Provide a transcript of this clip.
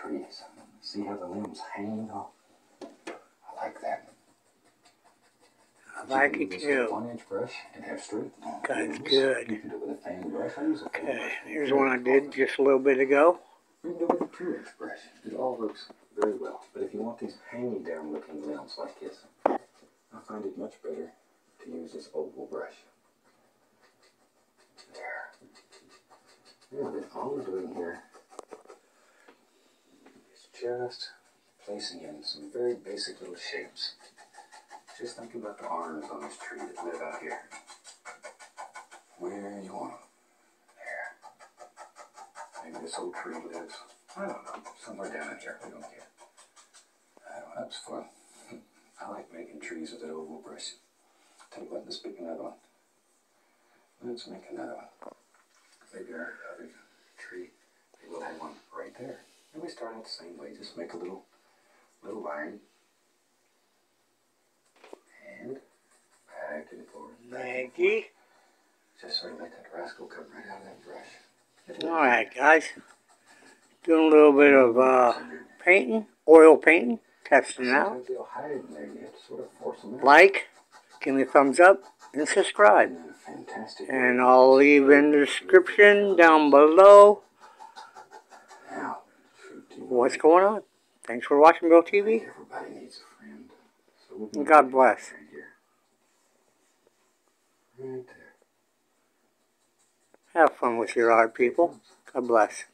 trees. See how the limbs hang off? I like that. I like it can use a too. One inch brush and have straight. That's good. You can do it with a fan brush. I use a fan Okay, here's one I did just a little bit ago. You can do it with a two inch brush. It all works very well. But if you want these hanging down looking limbs like this, I find it much better to use this oval brush. There. And all we're doing here just placing in some very basic little shapes. Just think about the arms on this tree that live out here. Where you want them. There. Maybe this old tree lives, I don't know, somewhere down in here. We don't care. I don't know, that was fun. I like making trees with that oval brush. Tell you what, let's pick another one. Let's make another one. Maybe our other tree, maybe we'll have one right there. And we start out the same way, just make a little, little line. And back and forth. Maggie. Just sort of let that rascal come right out of that brush. Alright, guys. Doing a little bit of uh, painting, oil painting, testing out. Sometimes they'll hide in there. You have to sort of out. Like, give me a thumbs up, and subscribe. And then a fantastic And I'll leave in the description down below Now, shoot, you know, what's going on. Thanks for watching Bill TV. Everybody needs a friend. So gonna God bless. Right. Right. Have fun with your art, people. God bless.